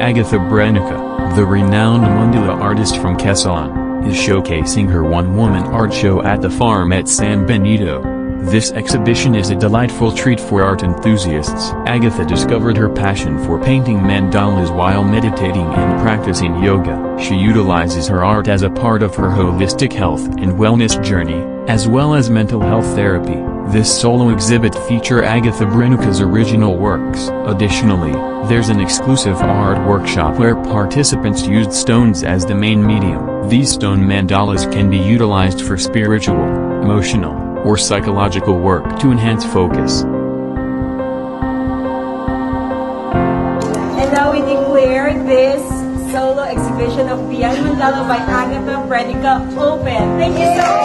Agatha Brenica, the renowned mandala artist from Quezon, is showcasing her one-woman art show at the farm at San Benito. This exhibition is a delightful treat for art enthusiasts. Agatha discovered her passion for painting mandalas while meditating and practicing yoga. She utilizes her art as a part of her holistic health and wellness journey, as well as mental health therapy. This solo exhibit feature Agatha Brenica's original works. Additionally, there's an exclusive art workshop where participants used stones as the main medium. These stone mandalas can be utilized for spiritual, emotional, or psychological work to enhance focus. And now we declare this solo exhibition of Beyond Mandala by Agatha Brenica open. Thank you so much.